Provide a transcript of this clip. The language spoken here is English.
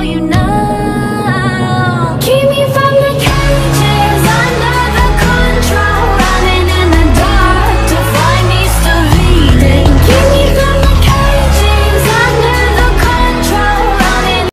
you know